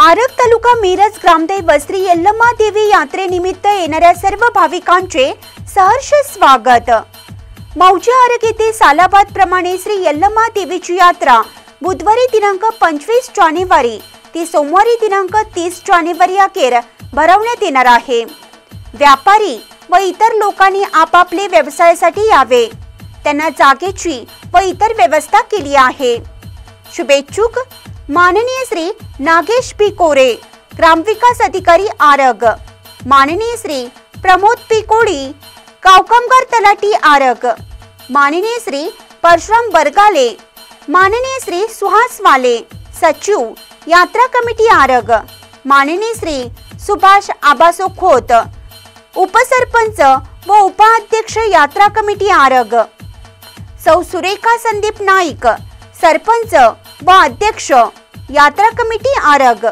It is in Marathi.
आरग तालुका मिरज ग्रामदेव श्री यल्लम्मा देवी यात्रेनिमित्त येणाऱ्या सर्व भाविकांचे सहर्ष स्वागत. मौजे आरग येथे सालाबाद प्रमाणे श्री यल्लम्मा देवीची यात्रा बुधवारी दिनांक पंचवीस जानेवारी ती सोमवारी दिनांक तीस जानेवारी अखेर भरवण्यात येणार आहे. व्यापारी व इतर लोकांनी आपापले व्यवसायासाठी यावे. त्यांना जागेची व इतर व्यवस्था केली आहे. शुभेच्छुक माननीय श्री नागेश पी कोरे ग्रामविकास अधिकारी आरग. माननीय श्री प्रमोद पी कोळी कावकमगार तलाठी आरग. माननीय श्री परशुराम बरगाले माननीय श्री सुहास वाले सचिव यात्रा कमिटी आरग. माननीय श्री सुभाष आबासो खोत उपसरपंच व उपाध्यक्ष यात्रा कमिटी आरग. सौ सुरेखा संदीप नाईक सरपंच व अध्यक्ष यात्रा कमिटी आरग.